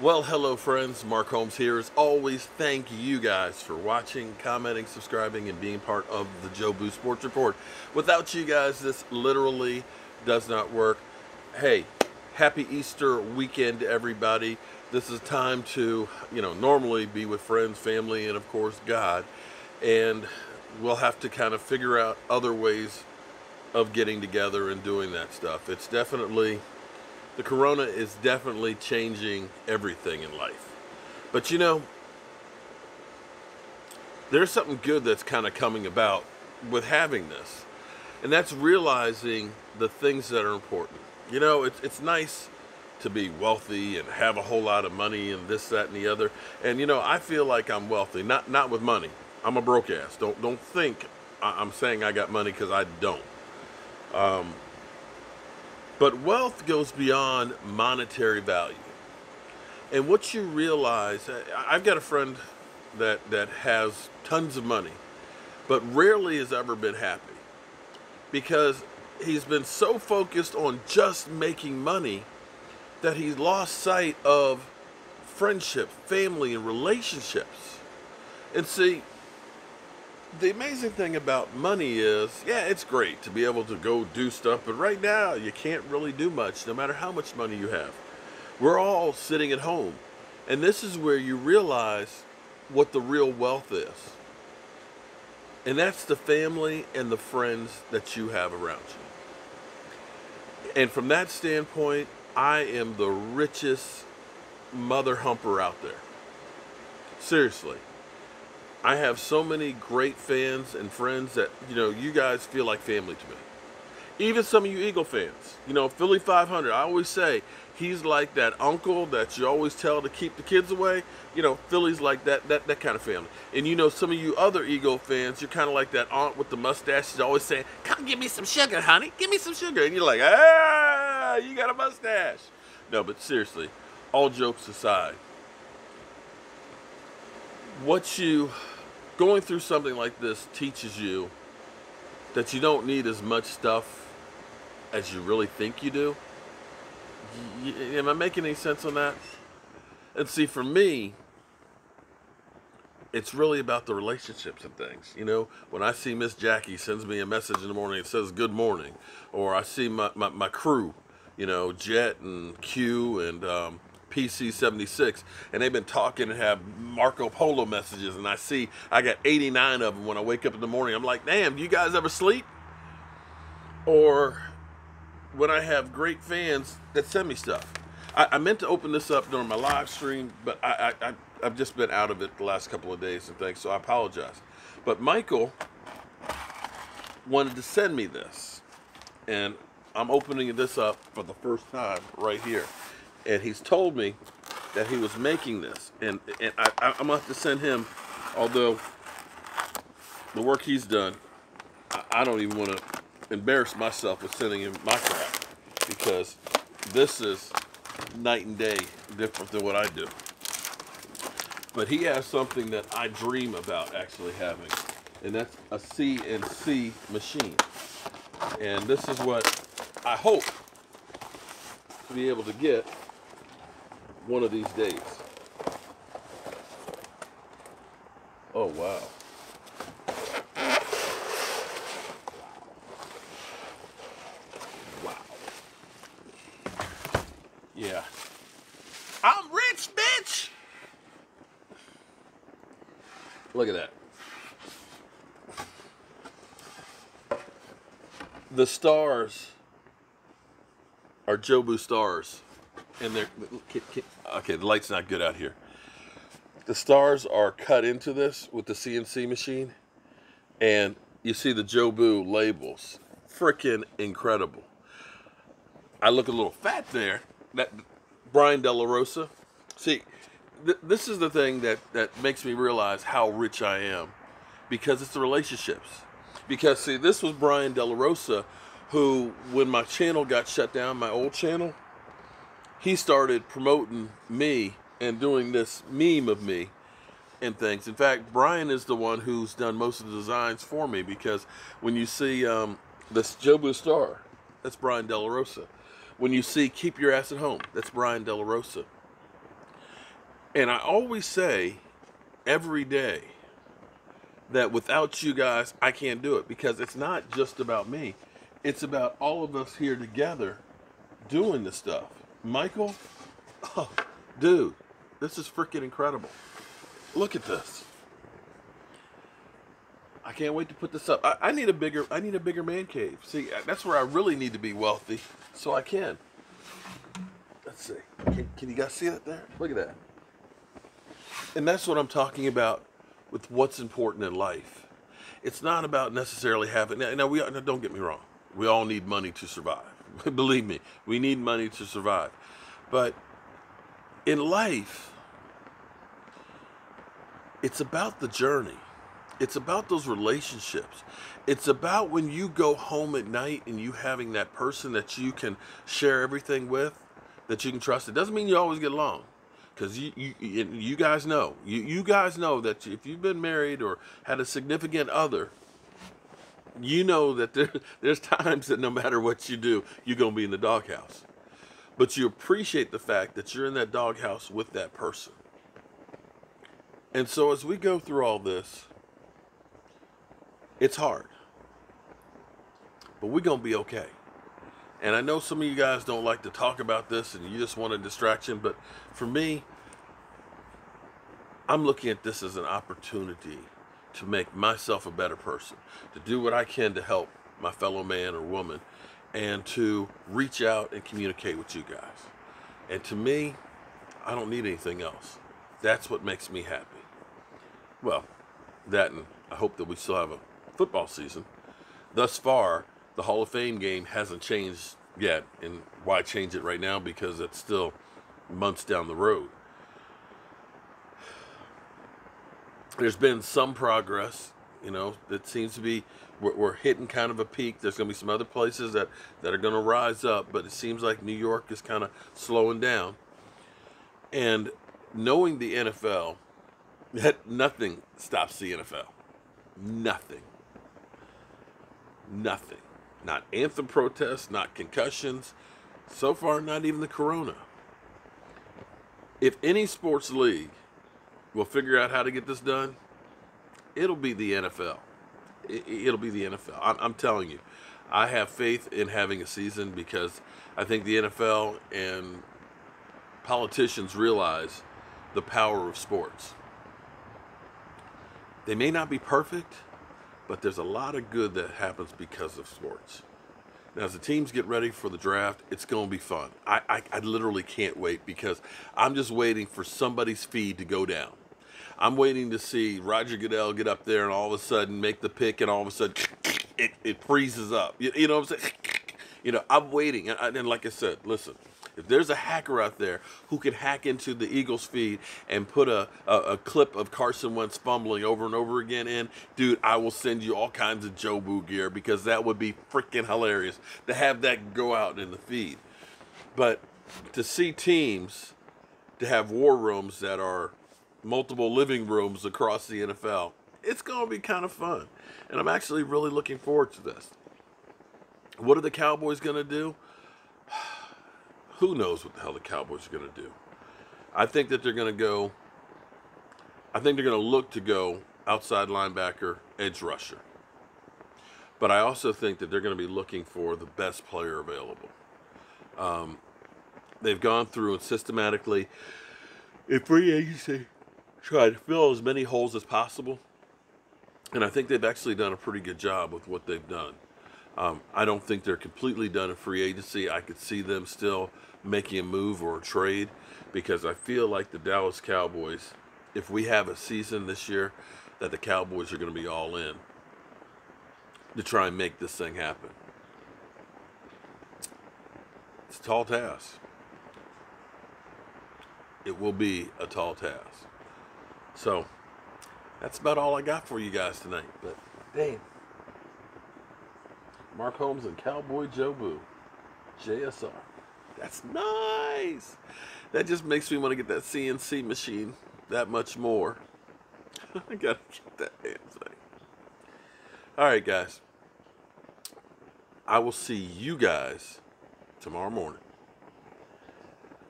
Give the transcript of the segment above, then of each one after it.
Well, hello friends, Mark Holmes here. As always, thank you guys for watching, commenting, subscribing, and being part of the Jobu Sports Report. Without you guys, this literally does not work. Hey, happy Easter weekend everybody. This is time to, you know, normally be with friends, family, and of course God. And we'll have to kind of figure out other ways of getting together and doing that stuff. It's definitely the corona is definitely changing everything in life. But you know, there's something good that's kind of coming about with having this. And that's realizing the things that are important. You know, it's, it's nice to be wealthy and have a whole lot of money and this, that, and the other. And you know, I feel like I'm wealthy, not not with money. I'm a broke ass. Don't don't think I'm saying I got money because I don't. Um, but wealth goes beyond monetary value. And what you realize, I've got a friend that, that has tons of money, but rarely has ever been happy because he's been so focused on just making money that he's lost sight of friendship, family, and relationships. And see, the amazing thing about money is, yeah, it's great to be able to go do stuff, but right now you can't really do much no matter how much money you have. We're all sitting at home. And this is where you realize what the real wealth is. And that's the family and the friends that you have around you. And from that standpoint, I am the richest mother humper out there. Seriously. I have so many great fans and friends that, you know, you guys feel like family to me. Even some of you Eagle fans, you know, Philly 500, I always say he's like that uncle that you always tell to keep the kids away. You know, Philly's like that, that, that kind of family. And you know, some of you other Eagle fans, you're kind of like that aunt with the mustache. She's always saying, come give me some sugar, honey. Give me some sugar. And you're like, ah, you got a mustache. No, but seriously, all jokes aside, what you going through something like this teaches you that you don't need as much stuff as you really think you do. Y am I making any sense on that? And see, for me, it's really about the relationships and things. You know, when I see Miss Jackie sends me a message in the morning, it says good morning, or I see my, my, my crew, you know, Jet and Q and um, PC76 and they've been talking and have Marco Polo messages and I see I got 89 of them when I wake up in the morning. I'm like, damn, do you guys ever sleep? Or when I have great fans that send me stuff. I, I meant to open this up during my live stream, but I, I, I've just been out of it the last couple of days and things, so I apologize. But Michael wanted to send me this, and I'm opening this up for the first time right here and he's told me that he was making this, and and I, I'm gonna have to send him, although the work he's done, I, I don't even want to embarrass myself with sending him my crap because this is night and day different than what I do. But he has something that I dream about actually having, and that's a CNC machine. And this is what I hope to be able to get one of these days. Oh, wow. Wow. Yeah. I'm rich, bitch! Look at that. The stars are Jobu stars and they're okay. The light's not good out here. The stars are cut into this with the CNC machine, and you see the Jobu labels. Freaking incredible. I look a little fat there. That Brian De La Rosa. See, th this is the thing that that makes me realize how rich I am, because it's the relationships. Because see, this was Brian De La Rosa, who when my channel got shut down, my old channel he started promoting me and doing this meme of me and things. In fact, Brian is the one who's done most of the designs for me because when you see um, this Jobu Star, that's Brian De La Rosa. When you see Keep Your Ass at Home, that's Brian De La Rosa. And I always say every day that without you guys, I can't do it because it's not just about me. It's about all of us here together doing the stuff. Michael, oh, dude, this is freaking incredible. Look at this. I can't wait to put this up. I, I, need a bigger I need a bigger man cave. See, uh, that's where I really need to be wealthy, so I can. Let's see. Can, can you guys see that there? Look at that. And that's what I'm talking about with what's important in life. It's not about necessarily having. Now, we now don't get me wrong. We all need money to survive. Believe me, we need money to survive. But in life, it's about the journey. It's about those relationships. It's about when you go home at night and you having that person that you can share everything with, that you can trust. It doesn't mean you always get along because you, you you guys know you, you guys know that if you've been married or had a significant other you know that there, there's times that no matter what you do you're going to be in the doghouse. But you appreciate the fact that you're in that doghouse with that person. And so as we go through all this it's hard. But we're going to be okay. And I know some of you guys don't like to talk about this and you just want a distraction, but for me, I'm looking at this as an opportunity to make myself a better person, to do what I can to help my fellow man or woman, and to reach out and communicate with you guys. And to me, I don't need anything else. That's what makes me happy. Well, that and I hope that we still have a football season. Thus far, the Hall of Fame game hasn't changed yet. And why change it right now? Because it's still months down the road. There's been some progress, you know, that seems to be, we're, we're hitting kind of a peak. There's going to be some other places that, that are going to rise up, but it seems like New York is kind of slowing down. And knowing the NFL, that nothing stops the NFL. Nothing. Nothing. Not anthem protests, not concussions. So far, not even the corona. If any sports league will figure out how to get this done, it'll be the NFL. It'll be the NFL. I'm telling you, I have faith in having a season because I think the NFL and politicians realize the power of sports. They may not be perfect, but there's a lot of good that happens because of sports. As the teams get ready for the draft, it's going to be fun. I, I, I, literally can't wait because I'm just waiting for somebody's feed to go down. I'm waiting to see Roger Goodell get up there and all of a sudden make the pick, and all of a sudden it, it freezes up. You, you know what I'm saying? You know, I'm waiting. And, and like I said, listen, if there's a hacker out there who can hack into the Eagles feed and put a, a, a, clip of Carson Wentz fumbling over and over again in, dude, I will send you all kinds of Jobu gear because that would be freaking hilarious to have that go out in the feed. But to see teams to have war rooms that are multiple living rooms across the NFL, it's going to be kind of fun. And I'm actually really looking forward to this. What are the Cowboys going to do? who knows what the hell the Cowboys are going to do. I think that they're going to go, I think they're going to look to go outside linebacker, edge rusher. But I also think that they're going to be looking for the best player available. Um, they've gone through and systematically, in free agency, tried to fill as many holes as possible. And I think they've actually done a pretty good job with what they've done. Um, I don't think they're completely done in free agency. I could see them still making a move or a trade because I feel like the Dallas Cowboys, if we have a season this year, that the Cowboys are going to be all in to try and make this thing happen. It's a tall task. It will be a tall task. So, that's about all I got for you guys tonight. But, damn. Mark Holmes and Cowboy Jobu. JSR. That's nice. That just makes me want to get that CNC machine that much more. I gotta get that damn thing. Alright, guys. I will see you guys tomorrow morning.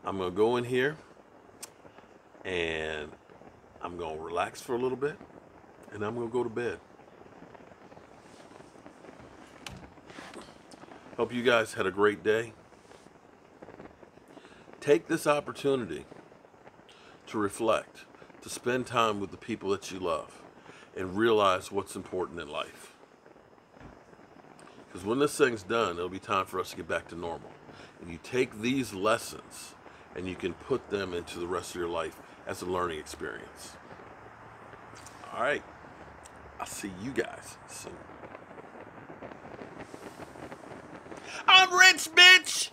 I'm to go in here And I'm to relax for a little bit and I'm to go to bed. Hope you guys had a great day. Take this opportunity to reflect, to spend time with the people that you love, and realize what's important in life. Because when this thing's done, it'll be time for us to get back to normal. And you take these lessons and you can put them into the rest of your life as a learning experience. All right. I'll see you guys soon. I'm rich, bitch!